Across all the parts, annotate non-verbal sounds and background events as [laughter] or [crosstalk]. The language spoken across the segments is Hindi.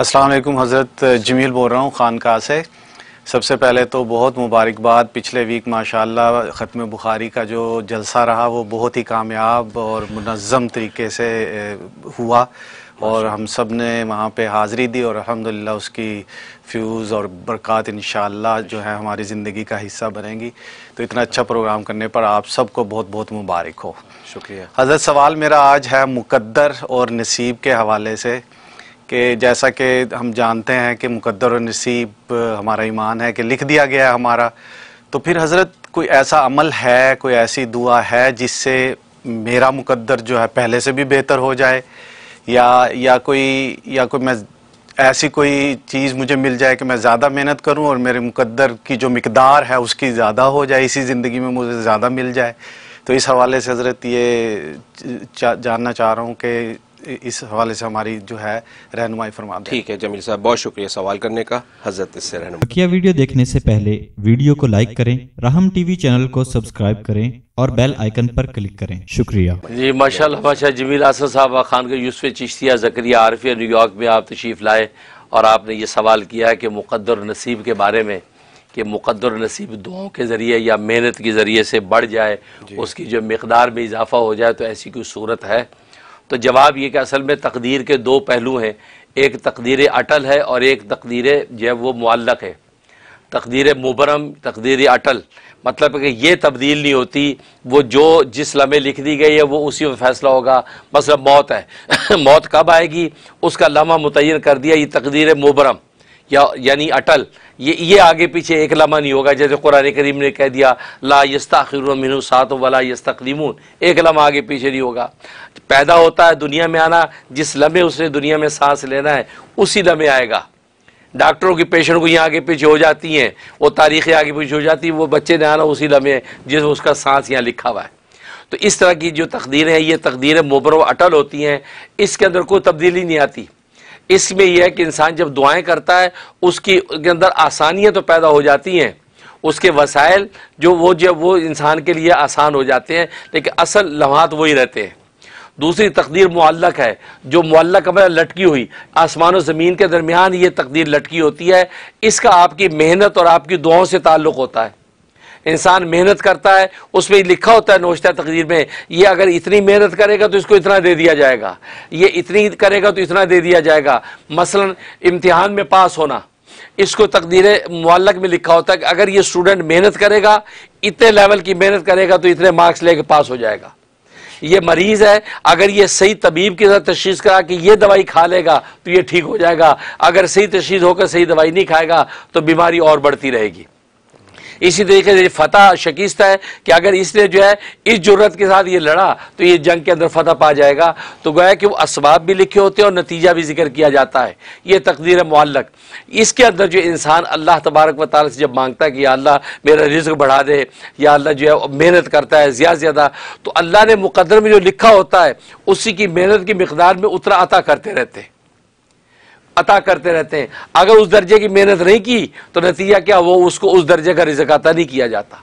अस्सलाम हज़रत जमील बोल रहा हूँ खानका से। सबसे पहले तो बहुत मुबारकबाद पिछले वीक माशाल्लाह ख़त्म बुखारी का जो जलसा रहा वो बहुत ही कामयाब और मुनज़म तरीके से हुआ और हम सबने वहाँ पे हाज़री दी और अल्हम्दुलिल्लाह उसकी फ्यूज़ और बरक़ात इन जो है हमारी ज़िंदगी का हिस्सा बनेंगी। तो इतना अच्छा प्रोग्राम करने पर आप सबको बहुत बहुत मुबारक हो। शुक्रिया। हज़रत सवाल मेरा आज है मुकद्दर और नसीब के हवाले से। कि जैसा कि हम जानते हैं कि मुकद्दर और नसीब, हमारा ईमान है कि लिख दिया गया है हमारा तो फिर हज़रत कोई ऐसा अमल है, कोई ऐसी दुआ है जिससे मेरा मुकद्दर जो है पहले से भी बेहतर हो जाए? या या कोई या कोई मैं ऐसी कोई चीज़ मुझे मिल जाए कि मैं ज़्यादा मेहनत करूँ और मेरे मुकद्दर की जो मकदार है उसकी ज़्यादा हो जाए, इसी ज़िंदगी में मुझे ज़्यादा मिल जाए? तो इस हवाले से हज़रत ये जानना चाह रहा हूँ कि इस हवाले से हमारी जो है रहनुमाई फरमा ठीक है जमील साहब बहुत शुक्रिया सवाल करने का। हज़रत इससे रहनुमा। वीडियो देखने से पहले वीडियो को लाइक करें राहम टीवी चैनल को सब्सक्राइब करें और बेल आइकन पर क्लिक करें। शुक्रिया। जी माशाल्लाह माशा जमील आसर साहब खान के यूसफ चिश्तिया जकरिया आरफिया न्यूयॉर्क में आप तशीफ़ लाए और आपने ये सवाल किया है कि मुकद्दर नसीब के बारे में कि मुकद्दर नसीब दुआओं के ज़रिए या मेहनत के ज़रिए से बढ़ जाए उसकी जो मकदार में इजाफा हो जाए तो ऐसी कोई सूरत है? तो जवाब ये कि असल में तकदीर के दो पहलू हैं। एक तकदीर अटल है और एक तकदीर जो है वो मुअल्लक है। तकदीर मुबरम तकदीर अटल। मतलब कि ये तब्दील नहीं होती, वो जो जिस लम्हे लिख दी गई है, वो उसी में फैसला होगा। मतलब मौत है। [coughs] मौत कब आएगी? उसका लम्हा मुतन कर दिया, ये तकदीर मुबरम या, यानी अटल, ये ये आगे पीछे एक लम्हा नहीं होगा। जैसे कुरान करीम ने कह दिया, ला यस्ताखिर सात वाला यस्तकलीमून एक लम्हा आगे पीछे नहीं होगा। पैदा होता है दुनिया में आना, जिस लम्हे उसने दुनिया में सांस लेना है, उसी लम्हे आएगा। डॉक्टरों की पेशेंट को यहाँ आगे पीछे हो जाती हैं, वो तारीखें आगे पीछे हो जाती हैं, वो बच्चे ने आना उसी लम्हे, जिस उसका सांस यहाँ लिखा हुआ है। तो इस तरह की जो तकदीरें हैं, ये तकदीरें मुबर अटल होती हैं, इसके अंदर कोई तब्दीली नहीं आती। इसमें यह है कि इंसान जब दुआएँ करता है, उसकी के अंदर आसानियाँ तो पैदा हो जाती हैं। उसके वसाइल जो वो, जब वो इंसान के लिए आसान हो जाते हैं, लेकिन असल लम्हात वही रहते हैं। दूसरी तकदीर मुअल्लक है, जो मुअल्लक में लटकी हुई, आसमान और ज़मीन के दरमियान ये तकदीर लटकी होती है। इसका आपकी मेहनत और आपकी दुआओं से ताल्लुक़ होता है। इंसान मेहनत करता है, उसमें लिखा होता है नोशता तकदीर में, ये अगर इतनी मेहनत करेगा तो इसको इतना दे दिया जाएगा। ये इतनी करेगा तो इतना दे दिया जाएगा। मसलन, इम्तिहान में पास होना। इसको तकदीर मुअल्लक में लिखा होता है कि अगर ये स्टूडेंट मेहनत करेगा, इतने लेवल की मेहनत करेगा तो इतने मार्क्स लेके पास हो जाएगा। ये मरीज़ है, अगर ये सही तबीब के साथ तशीस करा कि ये दवाई खा लेगा तो ये ठीक हो जाएगा। अगर सही तशीस होकर सही दवाई नहीं खाएगा तो बीमारी और बढ़ती रहेगी। इसी तरीके से फतह शकीस्त है कि अगर इसने जो है, इस ज़रूरत के साथ ये लड़ा तो ये जंग के अंदर फतह पा जाएगा। तो गोया कि वो इसबाब भी लिखे होते हैं और नतीजा भी ज़िक्र किया जाता है। ये तकदीर मुल्लक इसके अंदर जो इंसान अल्लाह तबारक व ताल से जब माँगता है कि या अल्लाह मेरा रिज्क बढ़ा दे, या अल्लाह जो है मेहनत करता है ज़्यादा से ज़्यादा तो अल्लाह ने मुकदर में जो लिखा होता है, उसी की मेहनत की मकदार में उतरा अता करते रहते हैं। अता करते रहते हैं। अगर उस दर्जे की मेहनत नहीं की तो नतीजा क्या? वो उसको उस दर्जे का रिजक अता नहीं किया जाता।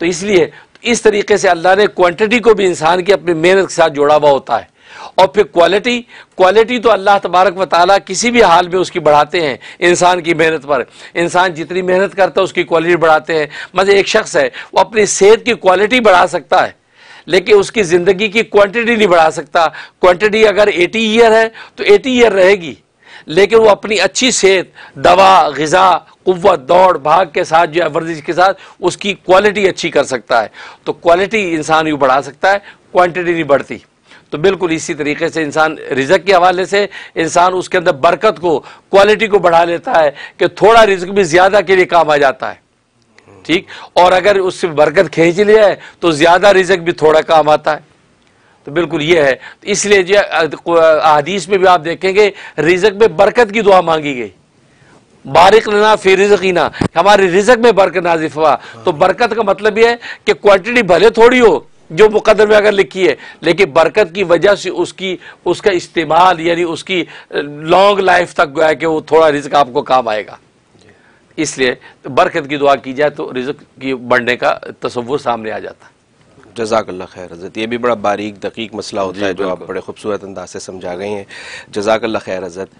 तो इसलिए इस तरीके से अल्लाह ने क्वांटिटी को भी इंसान की अपनी मेहनत के साथ जोड़ा हुआ होता है। और फिर क्वालिटी क्वालिटी तो अल्लाह तबारक व किसी भी हाल में उसकी बढ़ाते हैं, इंसान की मेहनत पर। इंसान जितनी मेहनत करता है, उसकी क्वालिटी बढ़ाते हैं। मतलब एक शख्स है, वो अपनी सेहत की क्वालिटी बढ़ा सकता है, लेकिन उसकी ज़िंदगी की क्वांटिटी नहीं बढ़ा सकता। क्वांटिटी अगर 80 ईयर है तो 80 ईयर रहेगी। लेकिन वो अपनी अच्छी सेहत, दवा, गज़ा कुत दौड़, भाग के साथ जो है, वर्जिश के साथ उसकी क्वालिटी अच्छी कर सकता है। तो क्वालिटी इंसान यूँ बढ़ा सकता है क्वान्टिटी नहीं बढ़ती। तो बिल्कुल इसी तरीके से इंसान रिजक के हवाले से इंसान उसके अंदर बरकत को, क्वालिटी को बढ़ा लेता है कि थोड़ा रिजक भी ज़्यादा के लिए काम आ जाता है। ठीक? और अगर उससे बरकत खींच लिया है तो ज़्यादा रिजक भी थोड़ा काम आता है। तो बिल्कुल ये है। तो इसलिए जो हदीस में भी आप देखेंगे, रिजक में बरकत की दुआ मांगी गई। बारिक लना फिर रिजकीना, हमारे रिजक में बरकत नाजिफ हुआ। तो बरकत का मतलब यह है कि क्वांटिटी भले थोड़ी हो, जो मुकदर में अगर लिखी है, लेकिन बरकत की वजह से उसकी, उसका इस्तेमाल, यानी उसकी लॉन्ग लाइफ तक गया कि वो थोड़ा रिजक आपको काम आएगा। इसलिए बरकत की दुआ की जाए तो रिजक की बढ़ने का तस्वुर सामने आ जाता। है जजाकल्ला खैर हज़रत। ये भी बड़ा बारीक दकीक मसला होता है जो आप बड़े खूबसूरत अंदाज से समझा गए हैं। जजाकल्ला खैर हज़रत।